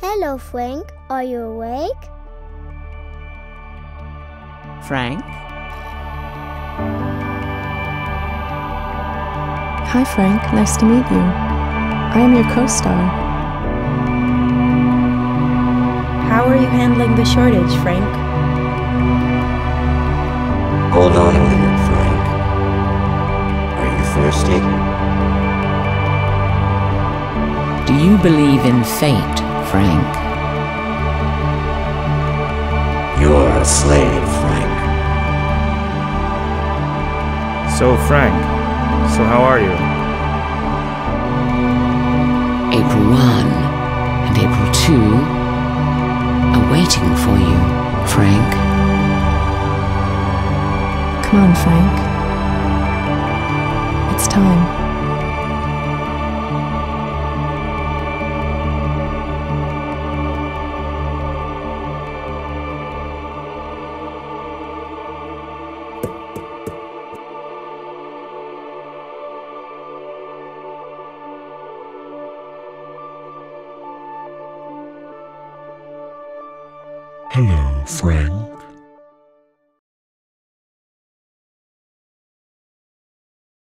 Hello, Frank. Are you awake? Frank? Hi, Frank. Nice to meet you. I am your co star. How are you handling the shortage, Frank? Hold on a minute, Frank. Are you thirsty? Do you believe in fate, Frank? You're a slave, Frank. So, Frank, so how are you? April 1 and April 2 are waiting for you, Frank. Come on, Frank. It's time. Hello, Frank.